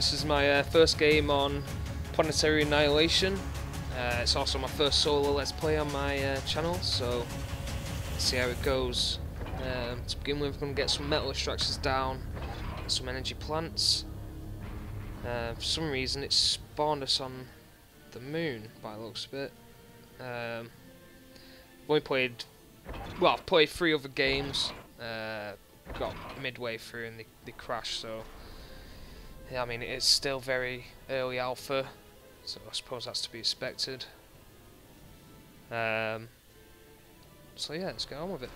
This is my uh, first game on Planetary Annihilation. Uh, it's also my first solo Let's Play on my uh, channel, so let's see how it goes. Um, to begin with, I'm going to get some metal extractors down, some energy plants. Uh, for some reason, it spawned us on the moon, by the looks of it. Um, played, well, I've played three other games. Uh, got midway through and they, they crashed, so yeah, I mean, it's still very early alpha, so I suppose that's to be expected. Um, so yeah, let's get on with it.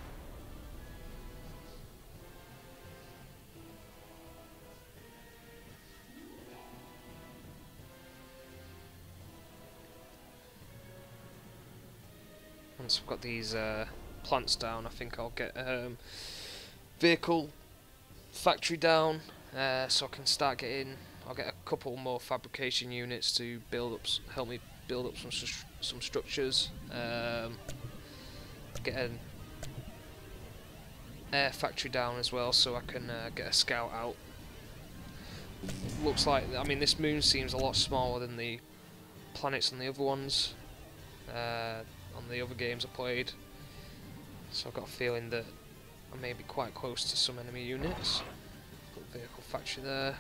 Once I've got these uh, plants down, I think I'll get um, vehicle factory down uh, so I can start getting I'll get a couple more fabrication units to build up help me build up some some structures um, get an air factory down as well so I can uh, get a scout out. Looks like I mean this moon seems a lot smaller than the planets on the other ones uh, on the other games I played. So I've got a feeling that I may be quite close to some enemy units factory there.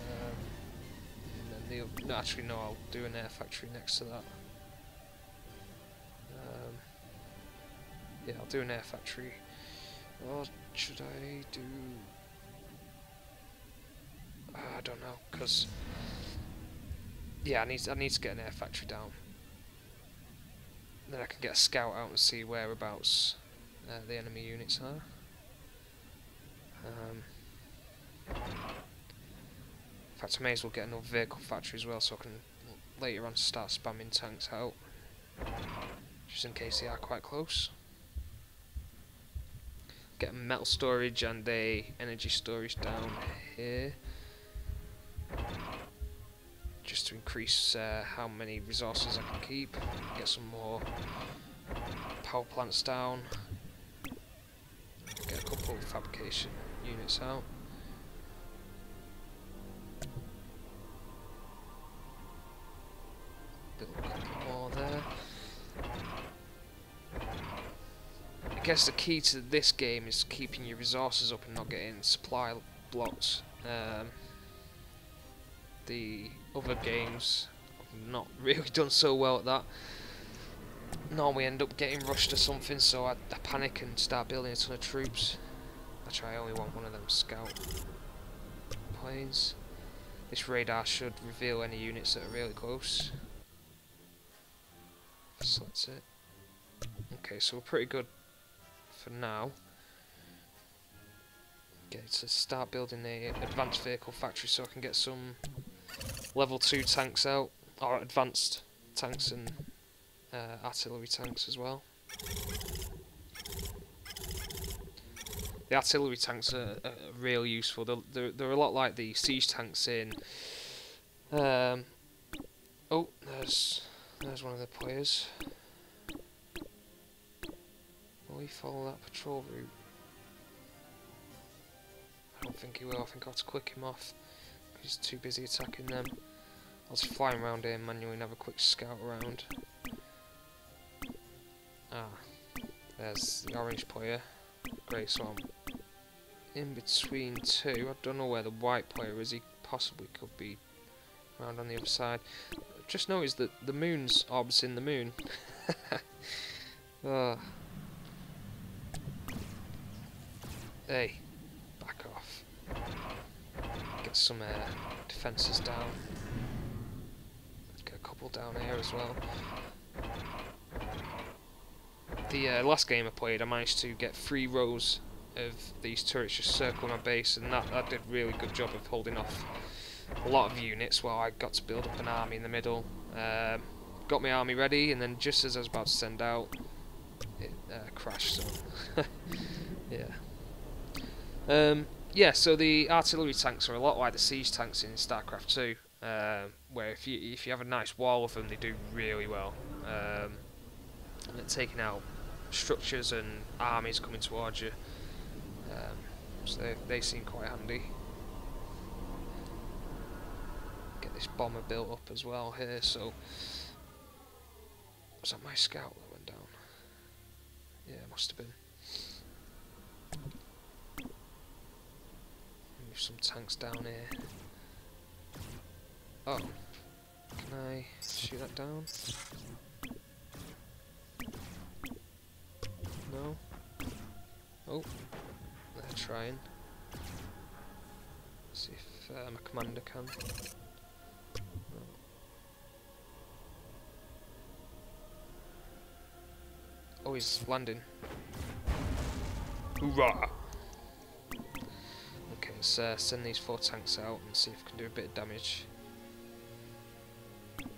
Um, and then the no, actually no, I'll do an air factory next to that. Um, yeah, I'll do an air factory. What should I do? Uh, I don't know, because yeah, I need I need to get an air factory down. Then I can get a scout out and see whereabouts uh, the enemy units are. Um, fact, I may as well get another vehicle factory as well so I can later on start spamming tanks out. Just in case they are quite close. Get metal storage and a energy storage down here. Just to increase uh, how many resources I can keep. Get some more power plants down. Get a couple of fabrication units out. Guess the key to this game is keeping your resources up and not getting supply blocked. Um, the other games have not really done so well at that. Normally end up getting rushed or something, so I, I panic and start building a ton of troops. Actually, I only want one of them scout planes. This radar should reveal any units that are really close. So that's it. Okay, so we're pretty good for now. Okay, to start building a advanced vehicle factory so I can get some level 2 tanks out, or advanced tanks and uh, artillery tanks as well. The artillery tanks are, are real useful. They're, they're, they're, a lot like the siege tanks in... Um, oh, there's there's one of the players. Will follow that patrol route? I don't think he will. I think I'll have to click him off. He's too busy attacking them. I'll just fly around here manually and have a quick scout around. Ah, there's the orange player. Great, so I'm in between two. I don't know where the white player is. He possibly could be around on the other side just noticed that the moon's orbs in the moon. oh. Hey, back off. Get some uh, defences down. Get a couple down here as well. The uh, last game I played, I managed to get three rows of these turrets just circling my base, and that, that did a really good job of holding off a lot of units while I got to build up an army in the middle. Um, got my army ready, and then just as I was about to send out, it uh, crashed. So, yeah. Um, yeah, so the artillery tanks are a lot like the siege tanks in StarCraft 2, uh, where if you if you have a nice wall of them, they do really well. Um, and taking out structures and armies coming towards you, um, so they, they seem quite handy. get this bomber built up as well here. So was that my scout that went down? Yeah, it must have been. Move some tanks down here. Oh, can I shoot that down? No. Oh, they're trying. see if uh, my commander can. Oh, he's landing. Hoorah! Let's uh, send these four tanks out and see if we can do a bit of damage. I'm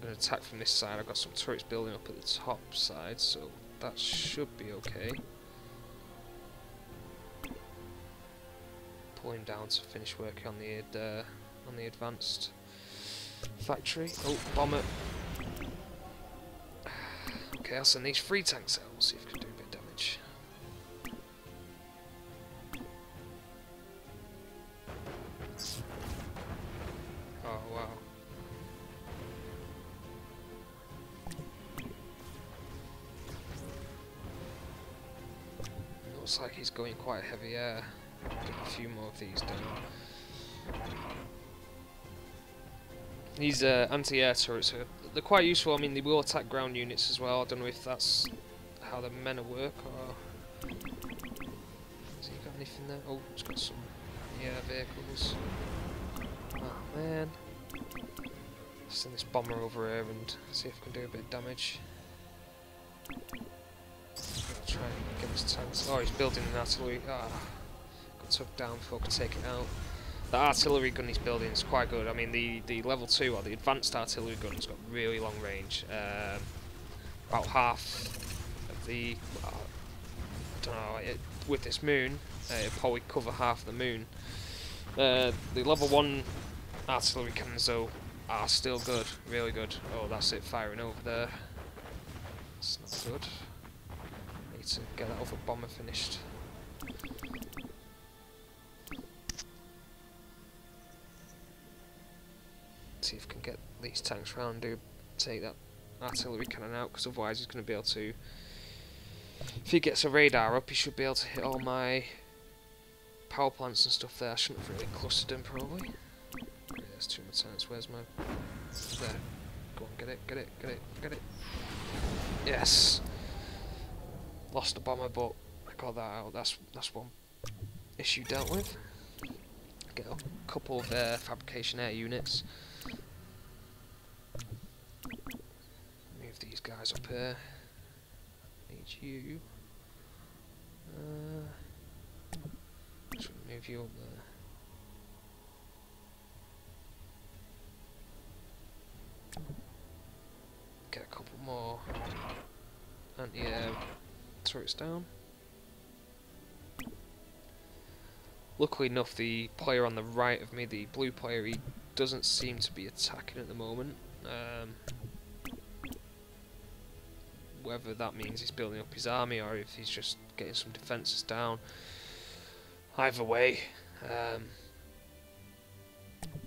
going to attack from this side. I've got some turrets building up at the top side, so that should be okay. Pulling down to finish working on the uh, on the advanced factory. Oh, bomber! Okay, I'll send these three tanks out. We'll see if we can do quite heavy air. Get a few more of these down. These uh, anti-air turrets are they're quite useful. I mean, they will attack ground units as well. I don't know if that's how the men work or. Has he got anything there? Oh, he's got some yeah vehicles. Oh man. Send this bomber over here and see if we can do a bit of damage. Tanks. Oh, he's building an artillery. Ah, got took down before I could take it out the artillery gun he's building is quite good. I mean, the, the level 2 or the advanced artillery gun's got really long range. Um, about half of the... Uh, I don't know, it, with this moon, uh, it'll probably cover half the moon. Uh, the level 1 artillery cannons, though, are still good, really good. Oh, that's it, firing over there. That's not good. To get that other bomber finished. see if we can get these tanks round do take that artillery cannon out because otherwise he's going to be able to if he gets a radar up he should be able to hit all my power plants and stuff there. I shouldn't have really clustered him probably. Yeah, there's two more tanks where's my there. Go on get it get it get it get it. Yes lost the bomber but I got that out that's that's one issue dealt with get a couple of uh, fabrication air units Move these guys up here. Need you. Uh, should move you up there. Get a couple more anti-air turrets down. Luckily enough, the player on the right of me, the blue player, he doesn't seem to be attacking at the moment. Um, whether that means he's building up his army or if he's just getting some defences down. Either way, um,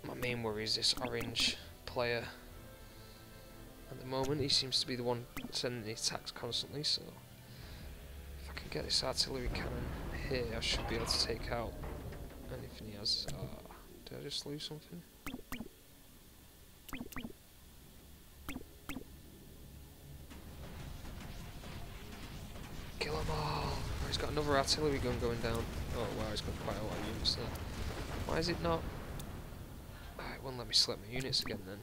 my main worry is this orange player. At the moment, he seems to be the one sending the attacks constantly, so get this artillery cannon here, I should be able to take out anything he has. Uh, did I just lose something? Kill them all! Oh, he's got another artillery gun going down. Oh wow, he's got quite a lot of units there. Why is it not? It won't let me select my units again then.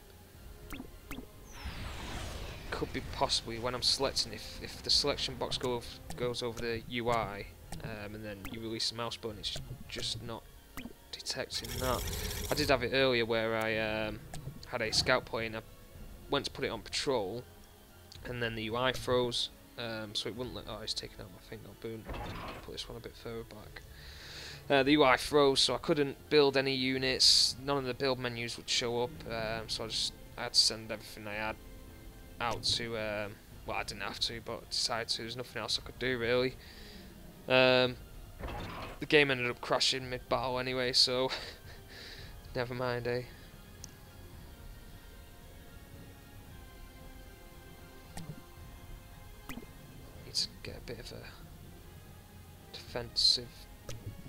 Could be possibly when I'm selecting, if, if the selection box go, goes over the UI um, and then you release the mouse button, it's just not detecting that. I did have it earlier where I um, had a scout plane, I went to put it on patrol and then the UI froze um, so it wouldn't let. Oh, it's taken out my finger. Boom. Put this one a bit further back. Uh, the UI froze, so I couldn't build any units. None of the build menus would show up. Um, so I just I had to send everything I had out to, um, well I didn't have to, but decided to, there's nothing else I could do really. Um, the game ended up crashing mid-battle anyway, so never mind, eh? Need to get a bit of a defensive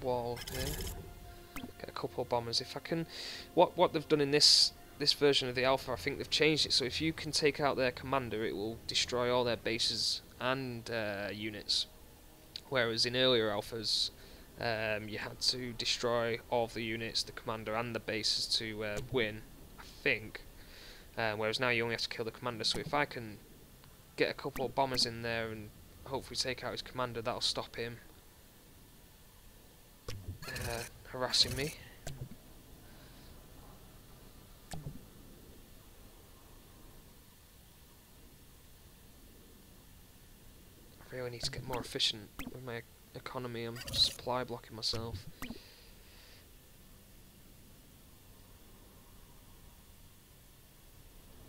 wall here. Get a couple bombers. If I can... What, what they've done in this this version of the alpha, I think they've changed it. So if you can take out their commander, it will destroy all their bases and uh, units. Whereas in earlier alphas, um, you had to destroy all the units, the commander and the bases to uh, win. I think. Uh, whereas now you only have to kill the commander. So if I can get a couple of bombers in there and hopefully take out his commander, that'll stop him uh, harassing me. I need to get more efficient with my economy. I'm supply blocking myself.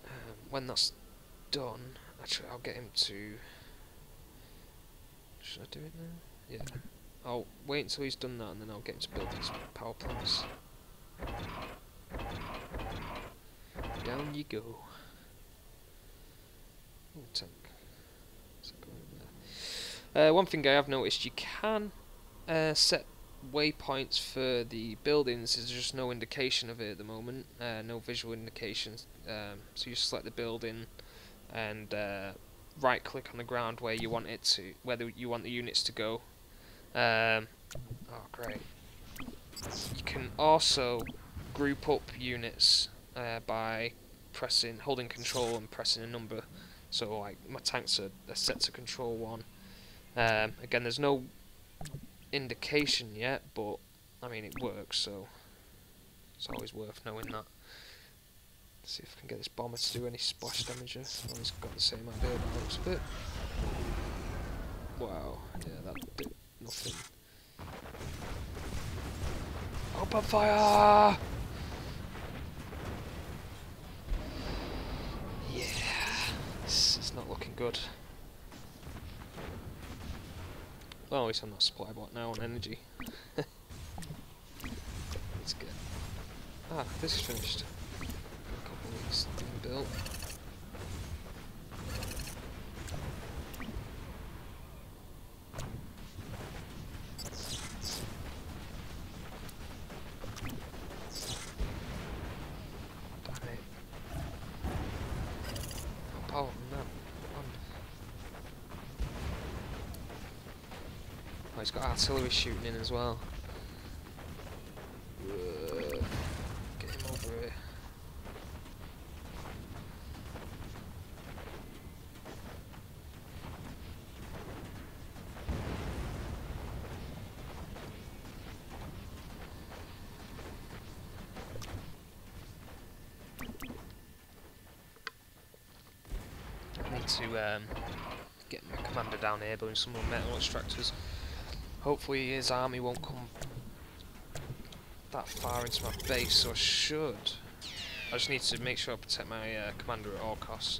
Um, when that's done, actually I'll get him to... Should I do it now? Yeah. I'll wait until he's done that and then I'll get him to build his power plants. Down you go. Ooh. Uh, one thing I have noticed, you can uh, set waypoints for the buildings, there's just no indication of it at the moment, uh, no visual indications, um, so you select the building and uh, right click on the ground where you want it to, whether you want the units to go. Um, oh great. You can also group up units uh, by pressing, holding control and pressing a number. So like my tanks are, are set to control one. Um, again, there's no indication yet, but I mean it works, so it's always worth knowing that. Let's see if I can get this bomber to do any splash damage. Oh, he's got the same idea by looks of it. Wow, yeah, that did nothing. Open fire! Yeah, this is not looking good. Well, at least I'm not supply bot now on energy. Let's get... Ah, this is finished. A couple of weeks being built. he's got artillery shooting in as well. need to um, get my commander down here doing some more metal extractors. Hopefully his army won't come that far into my base, I should. I just need to make sure I protect my uh, commander at all costs.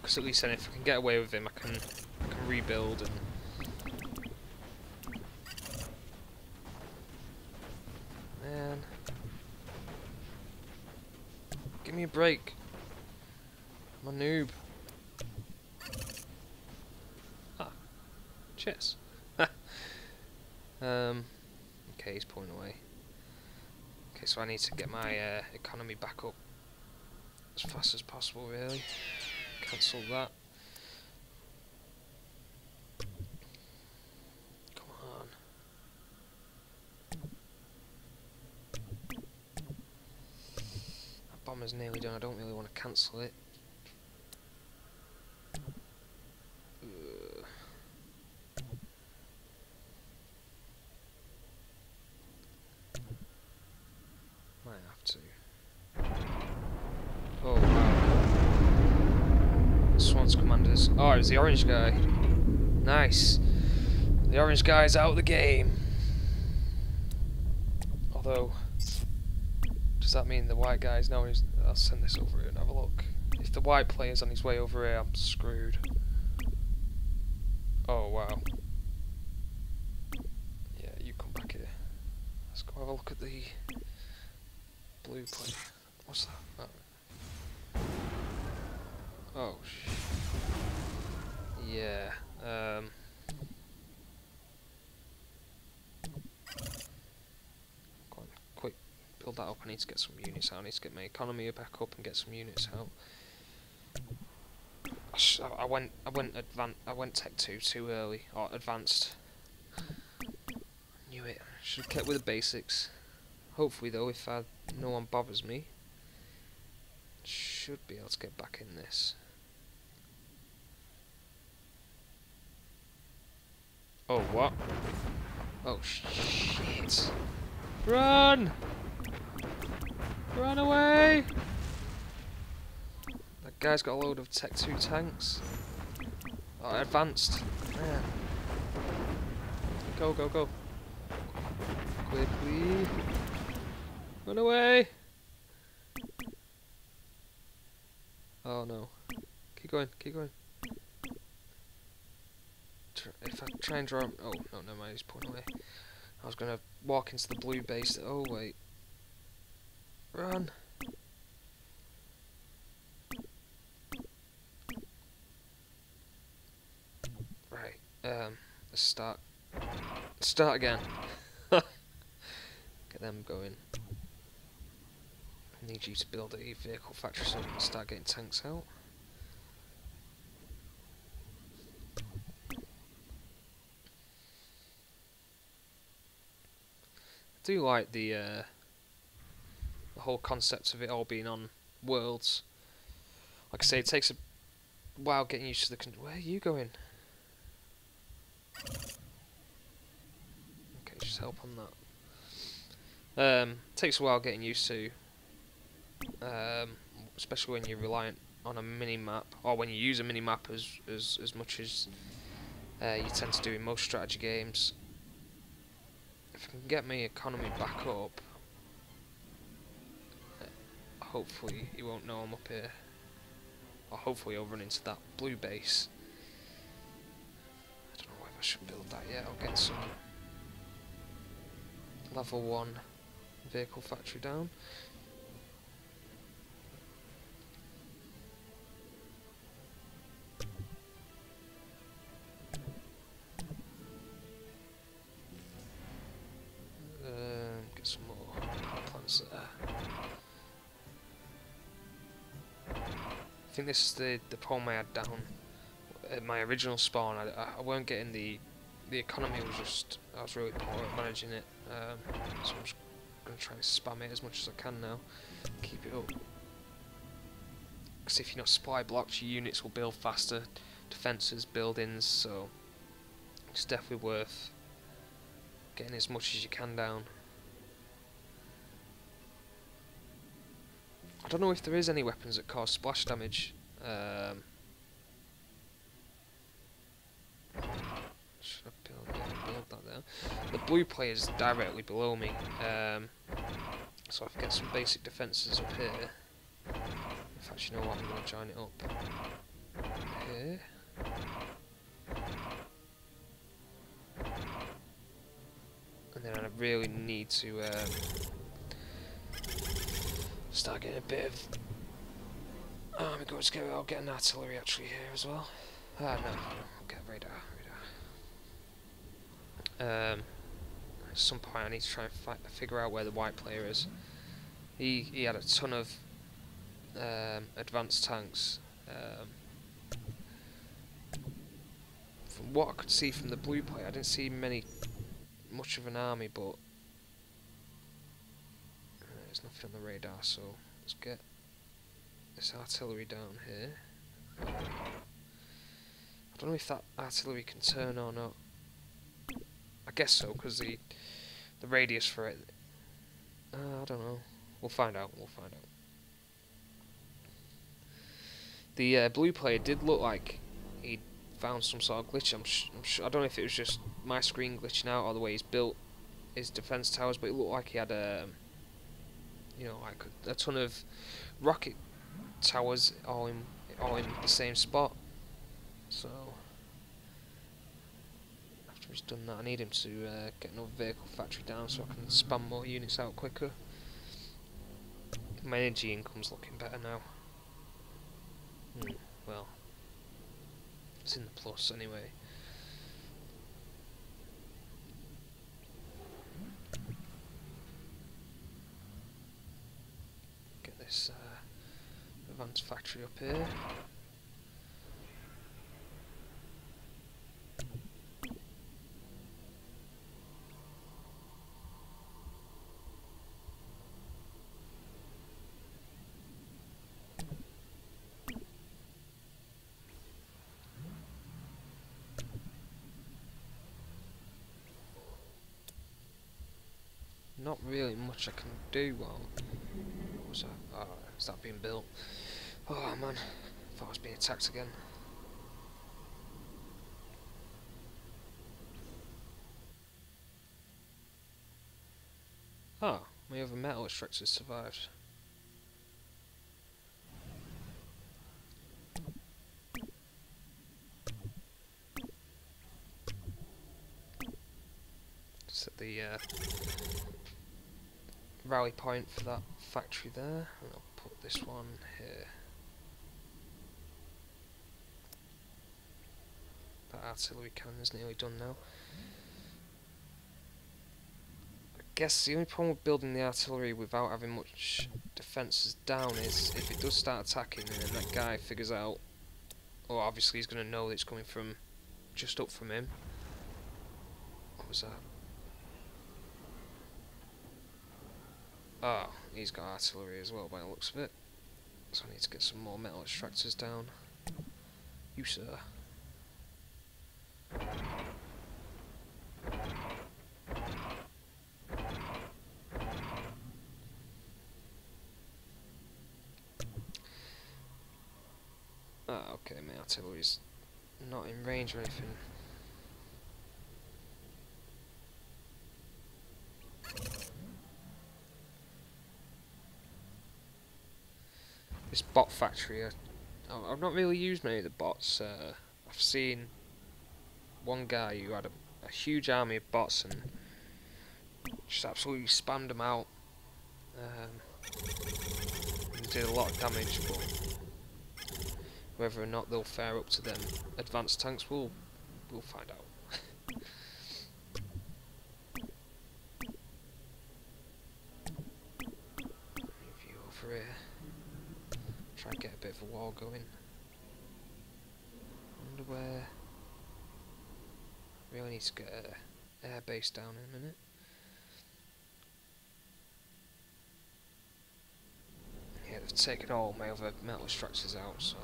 Because at least then if I can get away with him, I can, I can rebuild and... Man... Give me a break. I'm a noob. Cheers. um, okay, he's pulling away. Okay, so I need to get my uh, economy back up as fast as possible, really. Cancel that. Come on. That bomber's nearly done, I don't really want to cancel it. Oh, it's the orange guy. Nice. The orange guy's out of the game. Although, does that mean the white guy's now? I'll send this over here and have a look. If the white player's on his way over here, I'm screwed. Oh, wow. Yeah, you come back here. Let's go have a look at the blue player. What's that? Oh, oh shit. Yeah. Um, quick, build that up. I need to get some units out. I need to get my economy back up and get some units out. I, I went, I went advan I went tech two too early or advanced. Knew it. Should have kept with the basics. Hopefully, though, if I, no one bothers me, should be able to get back in this. Oh, what? Oh, shit. Run! Run away! That guy's got a load of Tech 2 tanks. Oh, advanced. Man. Go, go, go. Quickly. Run away! Oh no. Keep going, keep going. If I try and draw. Oh, no, never mind, he's pulling away. I was gonna walk into the blue base. Oh, wait. Run! Right, um, let's start. Start again. Get them going. I need you to build a vehicle factory so we can start getting tanks out. Do like the uh, the whole concept of it all being on worlds. Like I say, it takes a while getting used to the. Where are you going? Okay, just help on that. Um, takes a while getting used to, um, especially when you're reliant on a mini map, or when you use a mini map as as as much as uh, you tend to do in most strategy games. If I can get my economy back up, uh, hopefully he won't know I'm up here, or hopefully I'll run into that blue base. I don't know if I should build that yet. I'll get some level one vehicle factory down. There. I think this is the the problem I had down at my original spawn. I, I, weren't getting the the economy was just I was really poor at managing it. Um, so I'm just gonna try and spam it as much as I can now. Keep it up. Because if you're not supply blocked, your units will build faster. Defences, buildings, so it's definitely worth getting as much as you can down. I don't know if there is any weapons that cause splash damage. Um? The blue player is directly below me, um, so I can get some basic defences up here. In fact, you know what? I'm going to join it up here. And then I really need to um, start getting a bit of. Oh my god, get, I'll get an artillery actually here as well. Ah, no, get radar. radar. Um, at some point, I need to try and fi figure out where the white player is. He he had a ton of um, advanced tanks. Um, from what I could see from the blue player, I didn't see many much of an army, but there's nothing on the radar, so let's get this artillery down here. I don't know if that artillery can turn or not. I guess so, because the the radius for it. Uh, I don't know. We'll find out. We'll find out. The uh, blue player did look like he found some sort of glitch. I'm, I'm sure. I don't know if it was just my screen glitching out or the way he's built his defense towers, but it looked like he had a, you know, like a, ton of rocket towers all in all in the same spot. So after he's done that, I need him to uh, get another vehicle factory down so I can spam more units out quicker. My energy income's looking better now. Hmm, well, It's in the plus anyway. Get this uh, advanced factory up here. not really much I can do while... What is being built? Oh man, thought I was being attacked again. Oh, my other metal extractor survived. Set the uh, rally point for that factory there, this one here. That artillery is nearly done now. I guess the only problem with building the artillery without having much defences down is if it does start attacking and then that guy figures out, or obviously he's going to know that it's coming from just up from him. What was that? Oh, he's got artillery as well by the looks of it. So I need to get some more metal extractors down. You, sir. Ah, okay, my artillery's not in range or anything. This bot factory, I, I've not really used many of the bots. Uh, I've seen one guy who had a, a, huge army of bots and just absolutely spammed them out. Um, did a lot of damage, but whether or not they'll fare up to them advanced tanks, we'll we'll find out. View over here. A wall going. wonder where... Really need to get an air base down in a minute. Yeah, they've taken all my other metal structures out, so...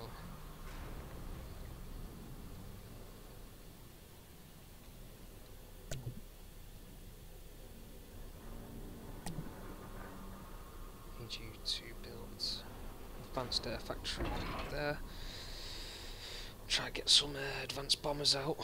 Need you to advanced air factory there. Try and get some uh, advanced bombers out.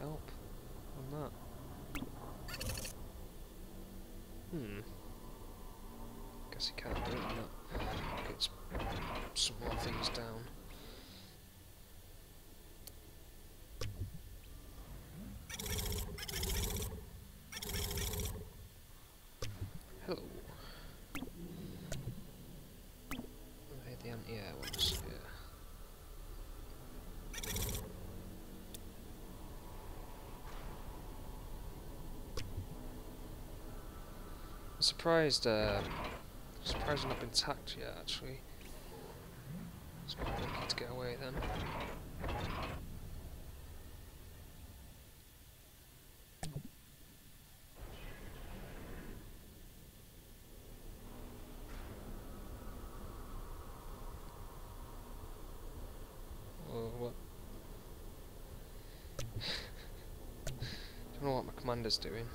Help on that. Hmm. Guess he can't do it on that some more things down. Hello. Where the anti-air ones? Yeah. I'm surprised, uh, surprised I've not been yet, actually. It's quite lucky to get away then. Don't know what my commander's doing.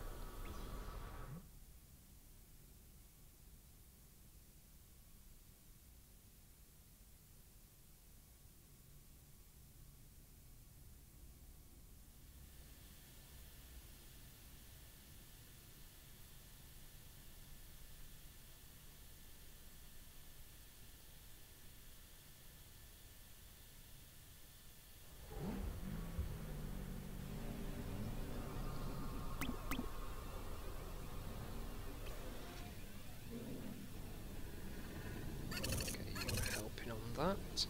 That.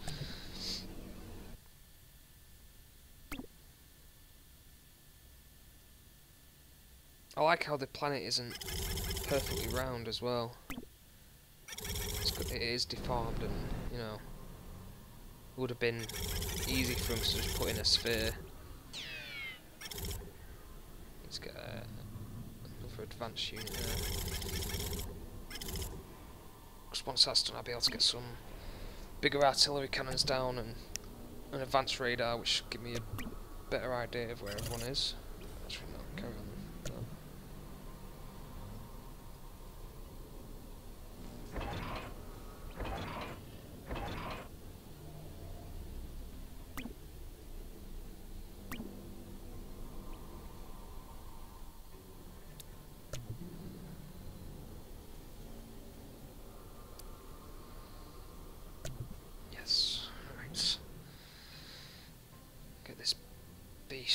I like how the planet isn't perfectly round as well. It's, it is deformed and, you know, would have been easy for him to just put in a sphere. Let's get uh, another advanced unit there. Because once that's done I'll be able to get some bigger artillery cannons down and an advanced radar which give me a better idea of where everyone is. Actually no,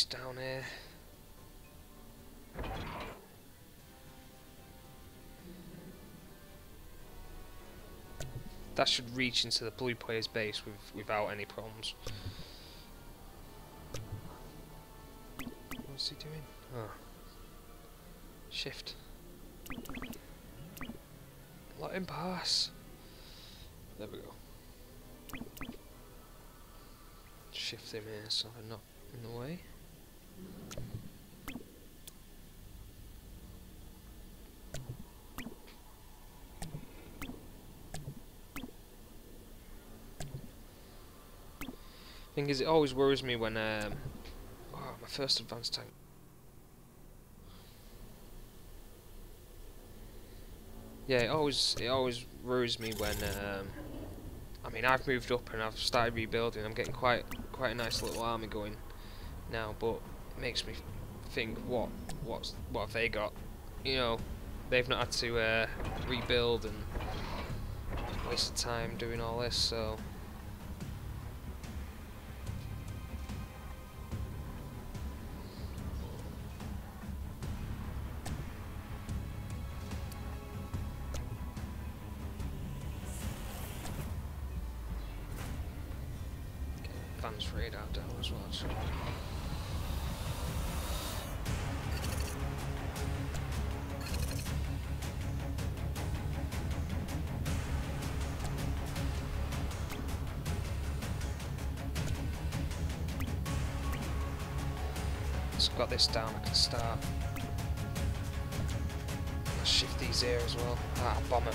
down here. That should reach into the blue player's base with, without any problems. What's he doing? Oh. Shift. Let him pass. There we go. Shift him here so they're not in the way. Thing is, it always worries me when um, oh, my first advanced tank. Yeah, it always it always worries me when um, I mean I've moved up and I've started rebuilding. I'm getting quite quite a nice little army going now, but makes me think what what's what have they got? You know, they've not had to uh, rebuild and waste time doing all this, so. advanced radar down as well. This down, I can start. Let's shift these here as well. Ah, bomber.